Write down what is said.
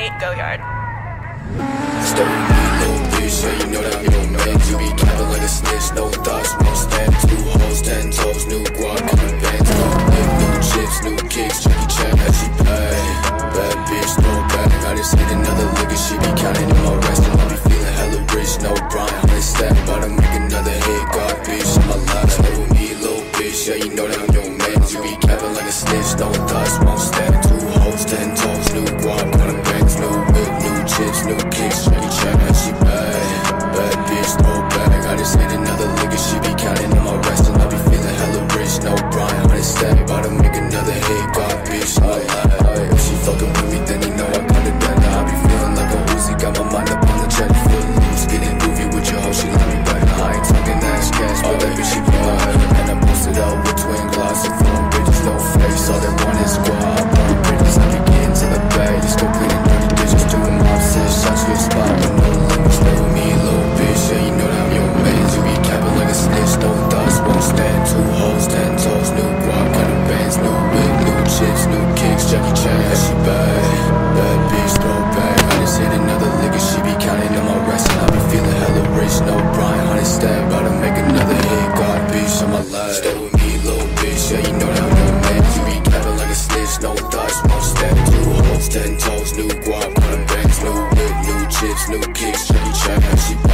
Nate Goyard. No you know that You be like a snitch, no chips, new kicks, chubby chubby. She